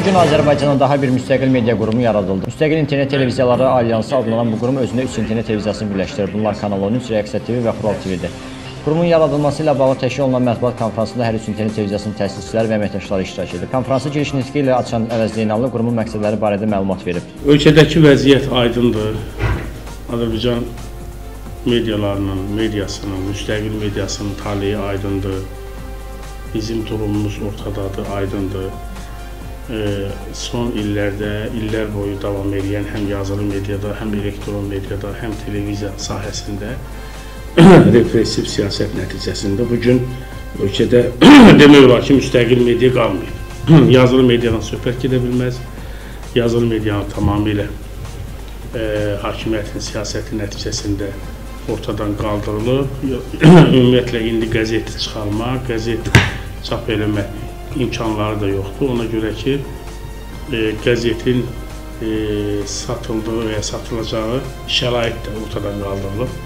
Bu gün Azərbaycanda daha bir müstəqil media qurumu yaradıldı. Müstəqil internet televiziyaları alyansı adlanan bu qurum özündə 3 internet televiziyasını birləşdirir. Bunlar Kanal 13, Reaksiya TV və Xural TV-dir. Qurumun yaradılması ilə bağlı təşkil olunan mətbuat konfransında hər üç internet televiziyasının təsisçiləri və əməkdaşları iştirak edir. Konfransı giriş nitqi ilə açan Əvəz Zeynallı qurumun məqsədləri barədə məlumat verib. Ölkədəki vəziyyət aydındır. Azərbaycan medialarının, mediasının, müstəqil mediasının taleyi aydındır. Bizim durumumuz ortadadır, aydındır. Son illərdə, illər boyu davam edən həm yazılı mediada, həm elektron mediada, həm televiziya sahəsində repressiv siyasət nəticəsində bu gün ölkədə demək olar ki, müstəqil media qalmayıb. yazılı mediadan söhbət gedə bilməz. Yazılı medianın tamamilə e, hakimiyyətin siyasəti nəticəsində ortadan qaldırılıb. Ümumiyyətlə indi qəzet çıxarmaq, qəzet çap eləmək imkanları da yoxdur. Ona görə ki, e, qəzetin e, satıldığı və ya satılacağı şərait də ortadan qaldırılıb.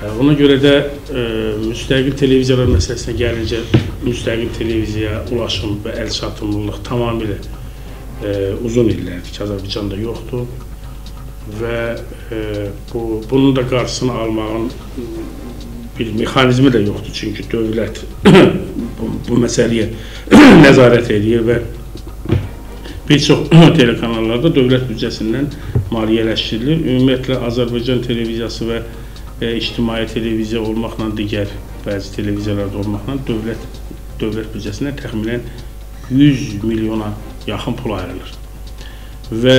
E, ona görə də e, müstəqil televiziyalar məsələsinə gəlincə, müstəqil televiziya ulaşım və əl çatımlılıq tamamilə e, uzun illərdir ki, Azərbaycanda yoxdur və e, bu bunun da qarşısını almağın bir mexanizmi də yoxdur, çünki dövlət bu, məsələyə nəzarət edir və bir çox telekanallarda dövlət büdcəsindən maliyyələşdirilir. Ümumiyyətlə Azərbaycan televiziyası və e, ictimai televiziya olmaqla digər bəzi televiziyalarda olmaqla dövlət dövlət büdcəsindən təxminən 100 milyona yaxın pul ayrılır. Və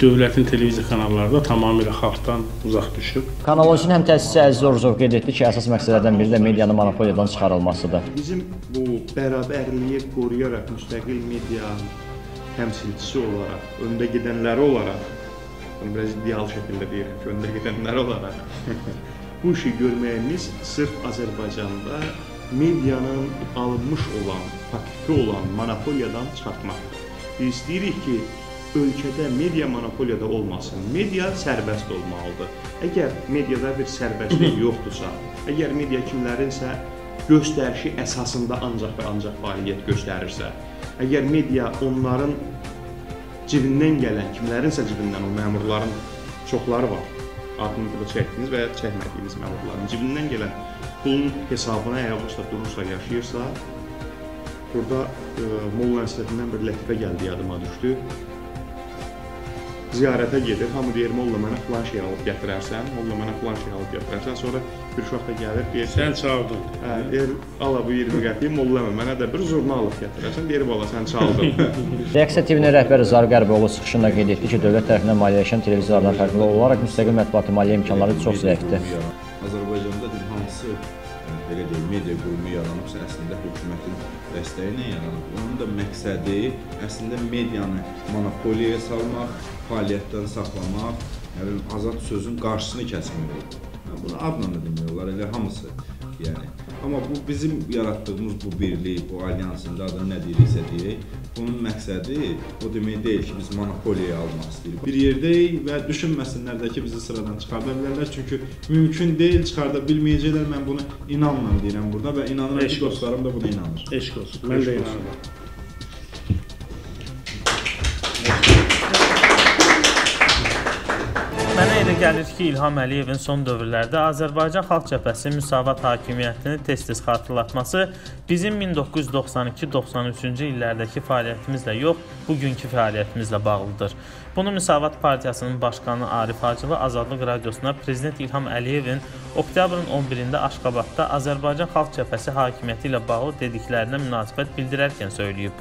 dövlətin televiziya kanalları da tamamilə xalqdan uzaq düşüb. Kanal 13-ün həm təsisçisi Əziz Orzov qeyd etdi ki, əsas məqsədlərdən biri də medianın monopoliyadan çıxarılmasıdır. Bizim bu bərabərliyi qoruyaraq müstəqil media təmsilçisi olaraq, öndə gedənləri olaraq, bunu biraz ideal şəkildə deyirəm ki, öndə gedənləri olaraq bu işi görməyimiz sırf Azərbaycanda medianın alınmış olan, faktiki olan monopoliyadan çıxartmaqdır. Biz istəyirik ki, ölkədə media monopoliyada olmasın. Media sərbəst olmalıdır. Əgər mediada bir sərbəstlik yoxdursa, əgər media kimlərinsə göstərişi əsasında ancaq və ancaq fəaliyyət göstərirsə, əgər media onların cibindən gələn, kimlərinsə cibindən o məmurların çoxları var. Adını burada çəkdiniz və ya çəkmədiyiniz məmurların cibindən gələn pulun hesabına əgər durursa, yaşayırsa, burada e, Molla Nəsrəddindən bir lətifə gəldi yadıma düşdü ziyarətə gedir. Hamı deyir, "Molla mənə filan şey alıb gətirərsən, Molla mənə filan şey alıb gətirərsən." Sonra bir uşaq da gəlir, deyir, "Sən çaldın." Hə, deyir, "Ala bu 20 qəpiyi Molla mənə də bir jurnal alıb gətirərsən." Deyir, "Bala sən çaldın." Reaksiya TV-nin rəhbəri Zar Qərboğlu çıxışında qeyd etdi ki, dövlət tərəfindən maliyyələşən televiziyalardan fərqli olaraq müstəqil mətbuatı maliyyə imkanları çox zəifdir. Azərbaycanda bir hansı belə deyim, media qurumu yaranıbsa, əslində hökumətin dəstəyi ilə yaranıb. Onun da məqsədi əslində medianı monopoliyaya salmaq, fəaliyyətdən saxlamaq, yəni azad sözün qarşısını kəsmək bunu adla da demək olar, elə hamısı. Yəni, amma bu bizim yaratdığımız bu birlik, bu alyansın da adı nə deyiriksə deyək, bunun məqsədi o demək deyil ki, biz monopoliya almaq istəyirik. Bir yerdəyik və düşünməsinlər də ki, bizi sıradan çıxarda bilərlər, çünki mümkün deyil, çıxarda bilməyəcəklər. Mən bunu inanla deyirəm burada və inanıram ki, dostlarım da buna inanır. Eşq olsun. Mən də inanıram. Mənə elə gəlir ki, İlham Əliyevin son dövrlərdə Azərbaycan Xalq Cəbhəsi müsavat hakimiyyətini tez-tez xatırlatması bizim 1992-93-cü illərdəki fəaliyyətimizlə yox, bugünkü fəaliyyətimizlə bağlıdır. Bunu Müsavat Partiyasının başqanı Arif Hacılı Azadlıq Radiosuna Prezident İlham Əliyevin oktyabrın 11-də Aşqabadda Azərbaycan Xalq Cəbhəsi hakimiyyəti ilə bağlı dediklərinə münasibət bildirərkən söyləyib.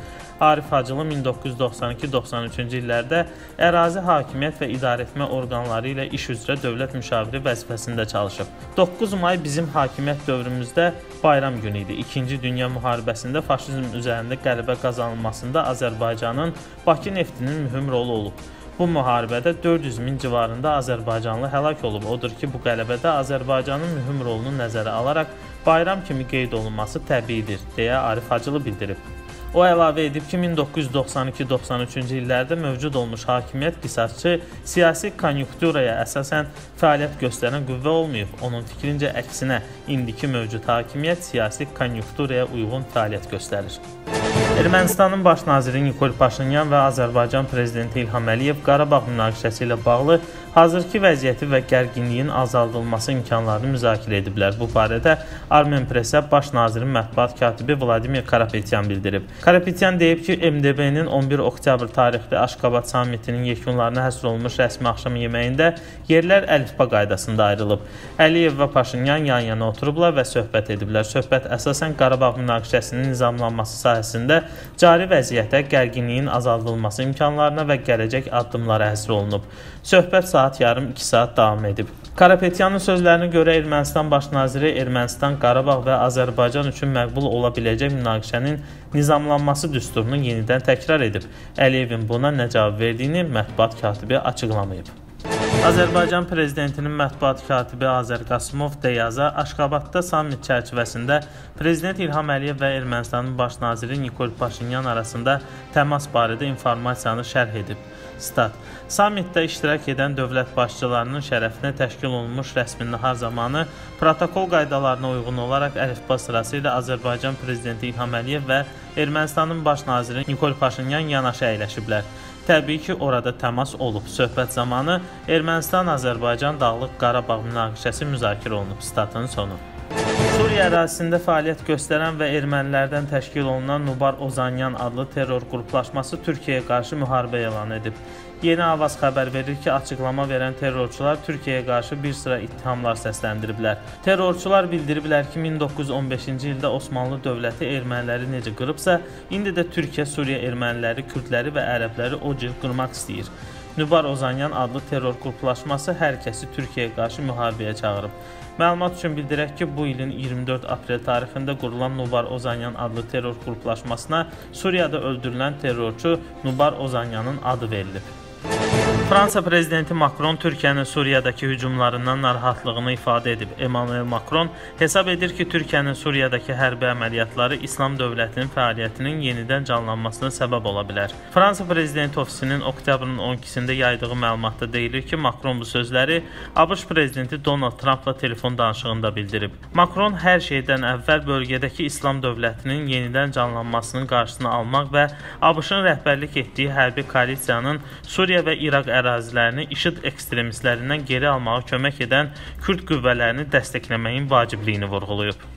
Arif Hacılı 1992-93-cü illərdə ərazi hakimiyyət və idarəetmə orqanları ilə iş üzrə dövlət müşaviri vəzifəsində çalışıb. 9 may bizim hakimiyyət dövrümüzdə bayram günü idi. 2-ci Dünya müharibəsində faşizm üzərində qələbə qazanılmasında Azərbaycanın Bakı neftinin mühüm rolu olub. Bu müharibədə 400 min civarında Azərbaycanlı həlak olub. Odur ki, bu qələbədə Azərbaycanın mühüm rolunu nəzərə alaraq bayram kimi qeyd olunması təbiidir, deyə Arif Hacılı bildirib. O əlavə edib ki, 1992-93-cü illərdə mövcud olmuş hakimiyyət qisasçı siyasi konjunkturaya əsasən fəaliyyət göstərən qüvvə olmayıb. Onun fikrincə əksinə indiki mövcud hakimiyyət siyasi konjunkturaya uyğun fəaliyyət göstərir. Ermənistanın baş naziri Nikol Paşinyan və Azərbaycan prezidenti İlham Əliyev Qarabağ münaqişəsi ilə bağlı hazırki vəziyyəti və gərginliyin azaldılması imkanlarını müzakirə ediblər. Bu barədə Armen Presə baş nazirin mətbuat katibi Vladimir Karapetyan bildirib. Karapetyan deyib ki, MDB-nin 11 oktyabr tarixli Aşqabad sammitinin yekunlarına həsr olunmuş rəsmi axşam yeməyində yerlər əlifba qaydasında ayrılıb. Əliyev və Paşinyan yan-yana oturublar və söhbət ediblər. Söhbət əsasən Qarabağ münaqişəsinin nizamlanması sahəsində cari vəziyyətə, gərginliyin azaldılması imkanlarına və gələcək addımlara həsr olunub. Söhbət saat yarım 2 saat davam edib. Karapetyanın sözlərinə görə Ermənistan baş naziri Ermənistan, Qarabağ və Azərbaycan üçün məqbul ola biləcək münaqişənin nizamlanması düsturunu yenidən təkrar edib. Əliyevin buna nə cavab verdiyini mətbuat katibi açıqlamayıb. Azərbaycan prezidentinin mətbuat katibi Azər Qasımov Deyaza Aşqabadda sammit çərçivəsində prezident İlham Əliyev və Ermənistanın baş naziri Nikol Paşinyan arasında təmas barədə informasiyanı şərh edib. Stat. Sammitdə iştirak edən dövlət başçılarının şərəfinə təşkil olunmuş rəsmi nahar zamanı protokol qaydalarına uyğun olaraq əlifba sırası ilə Azərbaycan prezidenti İlham Əliyev və Ermənistanın baş naziri Nikol Paşinyan yanaşı əyləşiblər. Təbii ki, orada təmas olub. Söhbət zamanı Ermənistan-Azərbaycan Dağlıq Qarabağ münaqişəsi müzakirə olunub. Statın sonu. Suriya ərazisində fəaliyyət göstərən və ermənilərdən təşkil olunan Nubar Ozanyan adlı terror qruplaşması Türkiyəyə qarşı müharibə elan edib. Yeni Avaz xəbər verir ki, açıqlama verən terrorçular Türkiyəyə qarşı bir sıra ittihamlar səsləndiriblər. Terrorçular bildiriblər ki, 1915-ci ildə Osmanlı dövləti erməniləri necə qırıbsa, indi də Türkiyə Suriya erməniləri, kürdləri və ərəbləri o cür qırmaq istəyir. Nubar Ozanyan adlı terror qruplaşması hər kəsi Türkiyəyə qarşı müharibəyə çağırıb. Məlumat üçün bildirək ki, bu ilin 24 aprel tarixində qurulan Nubar Ozanyan adlı terror qruplaşmasına Suriyada öldürülən terrorçu Nubar Ozanyanın adı verilib. Fransa prezidenti Makron Türkiyənin Suriyadakı hücumlarından narahatlığını ifadə edib. Emmanuel Makron hesab edir ki, Türkiyənin Suriyadakı hərbi əməliyyatları İslam dövlətinin fəaliyyətinin yenidən canlanmasına səbəb ola bilər. Fransa prezidenti ofisinin oktyabrın 12-sində yaydığı məlumatda deyilir ki, Makron bu sözləri ABŞ prezidenti Donald Trumpla telefon danışığında bildirib. Makron hər şeydən əvvəl bölgədəki İslam dövlətinin yenidən canlanmasının qarşısını almaq və ABŞ-ın rəhbərlik etdiyi hərbi koalisiyanın Suriya və İraq ərazilərini IŞİD ekstremistlərindən geri almağa kömək edən Kürd qüvvələrini dəstəkləməyin vacibliyini vurğulayıb.